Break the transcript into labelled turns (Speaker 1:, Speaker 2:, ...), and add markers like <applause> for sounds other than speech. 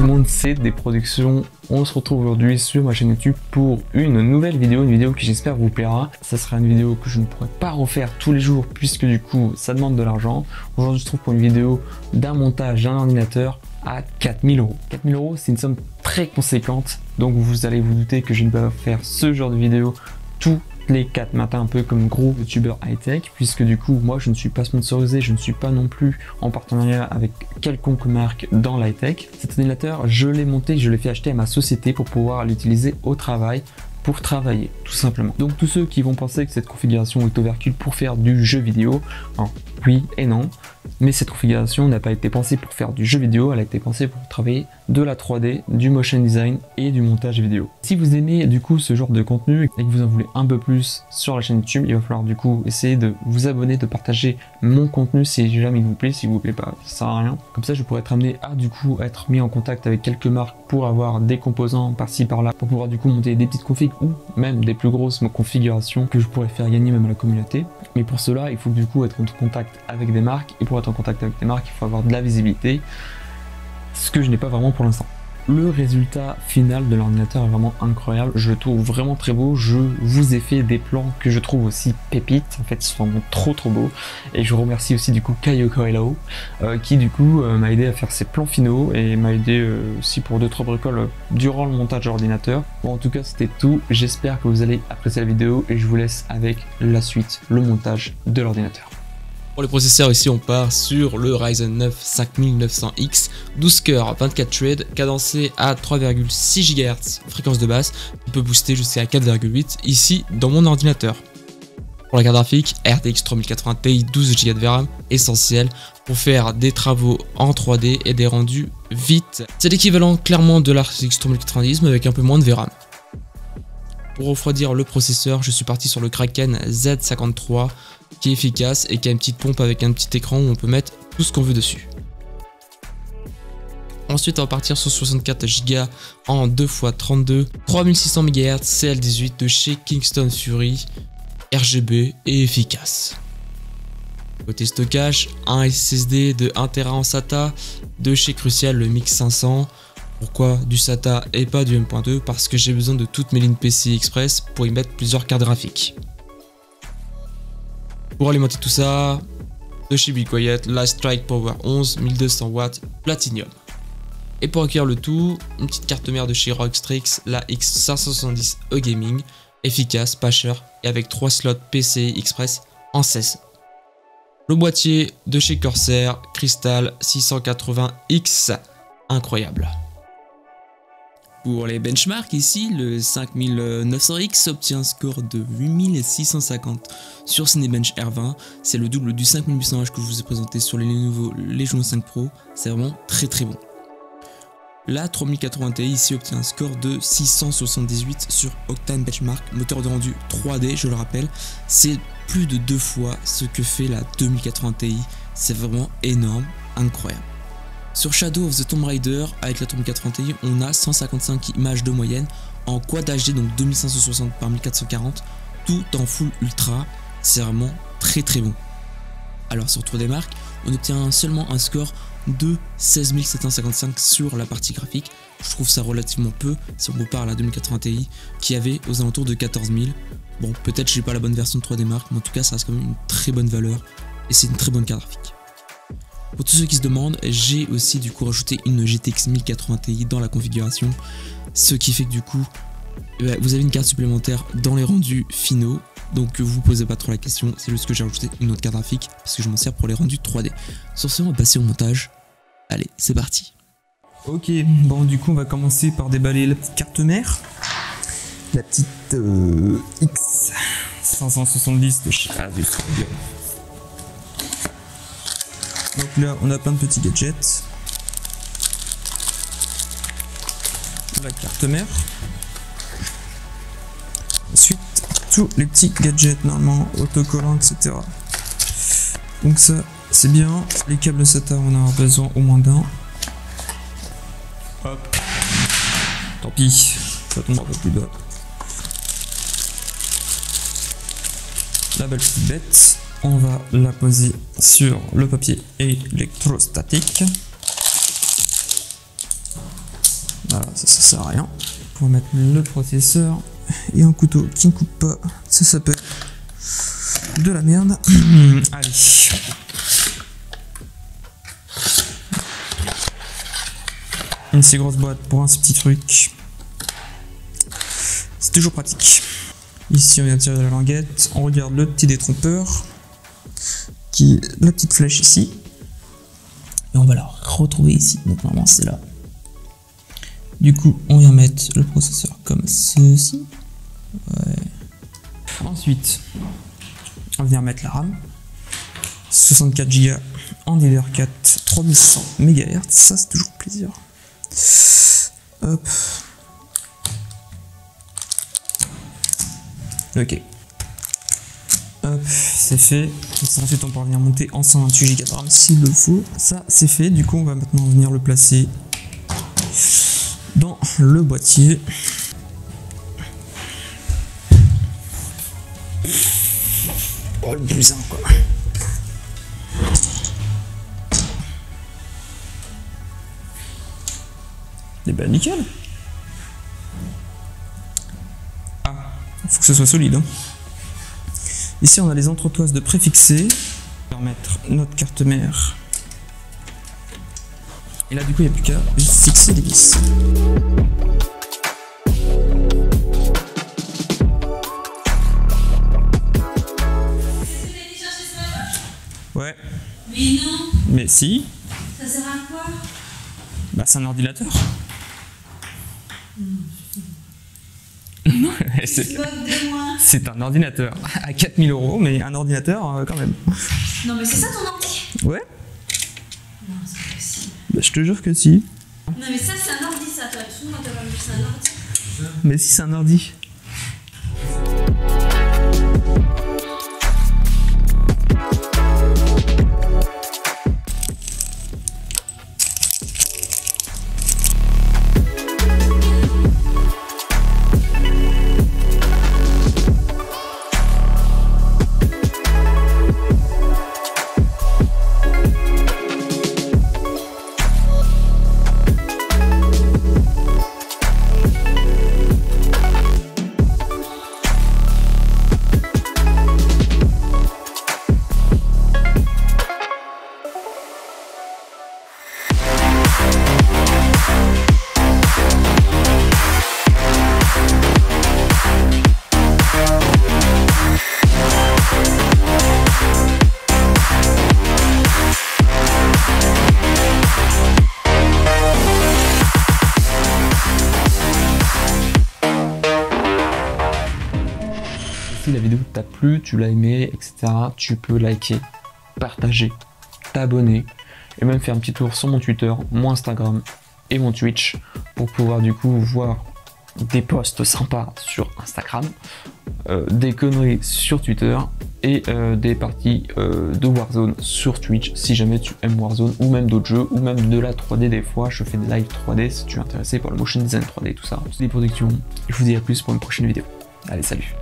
Speaker 1: tout le monde, c'est des productions. On se retrouve aujourd'hui sur ma chaîne YouTube pour une nouvelle vidéo, une vidéo qui j'espère vous plaira. Ça sera une vidéo que je ne pourrai pas refaire tous les jours puisque du coup ça demande de l'argent. Aujourd'hui je trouve pour une vidéo d'un montage d'un ordinateur à 4000 euros. 4000 euros c'est une somme très conséquente donc vous allez vous douter que je ne vais pas faire ce genre de vidéo tout les 4 matins un peu comme gros youtubeur high-tech puisque du coup moi je ne suis pas sponsorisé, je ne suis pas non plus en partenariat avec quelconque marque dans l'high-tech. Cet ordinateur je l'ai monté, je l'ai fait acheter à ma société pour pouvoir l'utiliser au travail pour travailler tout simplement. Donc tous ceux qui vont penser que cette configuration est overkill pour faire du jeu vidéo, oui et non, mais cette configuration n'a pas été pensée pour faire du jeu vidéo, elle a été pensée pour travailler de la 3D, du motion design et du montage vidéo. Si vous aimez du coup ce genre de contenu et que vous en voulez un peu plus sur la chaîne YouTube, il va falloir du coup essayer de vous abonner, de partager mon contenu si jamais il vous plaît, si vous plaît pas, ça sert à rien. Comme ça je pourrais être amené à du coup être mis en contact avec quelques marques pour avoir des composants par-ci par-là, pour pouvoir du coup monter des petites configs ou même des plus grosses configurations que je pourrais faire gagner même à la communauté. Mais pour cela, il faut du coup être en contact avec des marques et pour être en contact avec des marques, il faut avoir de la visibilité, ce que je n'ai pas vraiment pour l'instant. Le résultat final de l'ordinateur est vraiment incroyable, je le trouve vraiment très beau, je vous ai fait des plans que je trouve aussi pépites, en fait ils sont vraiment trop trop beaux, et je remercie aussi du coup Kayoko Hello, euh, qui du coup euh, m'a aidé à faire ses plans finaux, et m'a aidé euh, aussi pour 2-3 bricoles durant le montage de l'ordinateur. Bon en tout cas c'était tout, j'espère que vous allez apprécier la vidéo, et je vous laisse avec la suite, le montage de l'ordinateur.
Speaker 2: Pour le processeur ici on part sur le Ryzen 9 5900X, 12 cœurs, 24 threads, cadencé à 3,6 GHz, fréquence de base, on peut booster jusqu'à 4,8 ici dans mon ordinateur. Pour la carte graphique, RTX 3080 Ti 12 Go de VRAM, essentiel pour faire des travaux en 3D et des rendus vite. C'est l'équivalent clairement de la RTX 3090 mais avec un peu moins de VRAM. Pour refroidir le processeur, je suis parti sur le Kraken Z53 qui est efficace et qui a une petite pompe avec un petit écran où on peut mettre tout ce qu'on veut dessus. Ensuite, on va partir sur 64 Go en 2x32, 3600 MHz CL18 de chez Kingston Fury, RGB et efficace. Côté stockage, un SSD de 1 Tera en SATA de chez Crucial le Mix 500. Pourquoi du SATA et pas du M.2 Parce que j'ai besoin de toutes mes lignes PCI Express pour y mettre plusieurs cartes graphiques. Pour alimenter tout ça, de chez Be Quiet, la Strike Power 11 1200 watts Platinum. Et pour acquérir le tout, une petite carte mère de chez Rockstrix, la X570 E Gaming, efficace, pas cher et avec 3 slots PCI Express en 16. Le boîtier de chez Corsair, Crystal 680X, incroyable.
Speaker 3: Pour les benchmarks, ici, le 5900X obtient un score de 8650 sur Cinebench R20. C'est le double du 5800H que je vous ai présenté sur les nouveaux Legion 5 Pro. C'est vraiment très très bon. La 3080 Ti ici obtient un score de 678 sur Octane Benchmark, moteur de rendu 3D, je le rappelle. C'est plus de deux fois ce que fait la 2080 Ti. C'est vraiment énorme, incroyable. Sur Shadow of the Tomb Raider, avec la Tomb 80 Ti, on a 155 images de moyenne en Quad HD, donc 2560 par 1440, tout en full ultra. C'est vraiment très très bon. Alors sur 3D Mark, on obtient seulement un score de 16 755 sur la partie graphique. Je trouve ça relativement peu si on compare à la 2080 Ti qui avait aux alentours de 14 000. Bon, peut-être je n'ai pas la bonne version de 3D Mark, mais en tout cas ça reste quand même une très bonne valeur et c'est une très bonne carte graphique. Pour tous ceux qui se demandent, j'ai aussi du coup rajouté une GTX 1080 Ti dans la configuration, ce qui fait que du coup, ben, vous avez une carte supplémentaire dans les rendus finaux. Donc vous posez pas trop la question, c'est juste que j'ai rajouté une autre carte graphique parce que je m'en sers pour les rendus 3D. Sur ce, on va passer au montage. Allez, c'est parti.
Speaker 1: Ok, bon du coup on va commencer par déballer la petite carte mère. La petite euh, X 570 de chez donc là, on a plein de petits gadgets. La carte mère. Ensuite, tous les petits gadgets normalement, autocollants, etc. Donc ça, c'est bien. Les câbles SATA, on en a besoin au moins d'un. Hop. Tant pis, ça tombe un peu plus bas. La belle petite bête on va la poser sur le papier électrostatique. Voilà, ça, sert à rien. On va mettre le processeur et un couteau qui ne coupe pas. Ça s'appelle de la merde. <clears throat> Allez. Une si grosse boîte pour un si petit truc. C'est toujours pratique. Ici, on vient tirer la languette. On regarde le petit détrompeur. La petite flèche ici. Et on va la retrouver ici. Donc, normalement, c'est là. Du coup, on vient mettre le processeur comme ceci. Ensuite, on vient mettre la RAM. 64 Go en DDR4, 3100 MHz. Ça, c'est toujours plaisir. Hop. Ok. C'est fait. Ensuite, on peut venir monter en 128 Go s'il le faut. Ça, c'est fait. Du coup, on va maintenant venir le placer dans le boîtier. Oh, le bousin, quoi. Et bah, nickel. Ah, faut que ce soit solide. Hein. Ici, on a les entretoises de préfixer. On va mettre notre carte mère. Et là, du coup, il n'y a plus qu'à fixer les vis. Ouais.
Speaker 4: Mais non,
Speaker 1: Mais si,
Speaker 4: ça sert à quoi?
Speaker 1: Bah c'est un ordinateur.
Speaker 4: Tu
Speaker 1: c'est un ordinateur à 4000 euros, mais un ordinateur euh, quand même.
Speaker 4: Non mais c'est ça ton ordi?
Speaker 1: Ouais,
Speaker 4: Non, c'est pas possible.
Speaker 1: bah, je te jure que si.
Speaker 4: Non mais ça c'est un ordi ça, toi. Tout le monde t'a pas vu que c'est un ordi.
Speaker 1: Mais si c'est un ordi.
Speaker 5: La vidéo t'a plu, tu l'as aimé, etc., tu peux liker, partager, t'abonner et même faire un petit tour sur mon Twitter, mon Instagram et mon Twitch pour pouvoir du coup voir des posts sympas sur Instagram, euh, des conneries sur Twitter et euh, des parties euh, de Warzone sur Twitch si jamais tu aimes Warzone ou même d'autres jeux ou même de la 3D des fois. Je fais des lives 3D si tu es intéressé par le motion design 3D tout ça, toutes les productions. Je vous dis à plus pour une prochaine vidéo. Allez, salut